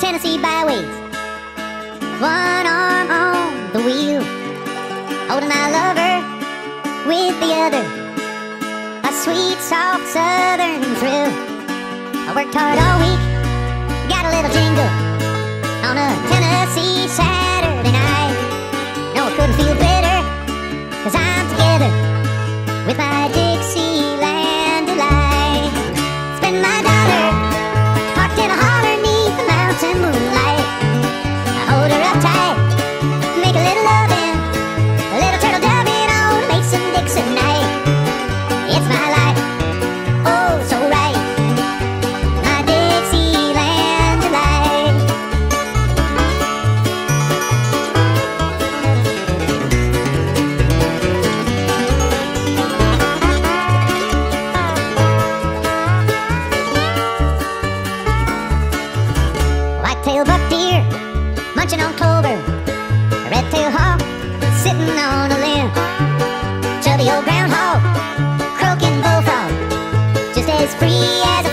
Tennessee byways. One arm on the wheel, holding my lover with the other. A sweet, soft southern thrill. I worked hard all week, got a little jingle. munching on clover. A red-tailed hawk sitting on a limb. Chubby old groundhog, croaking bullfrog, just as free as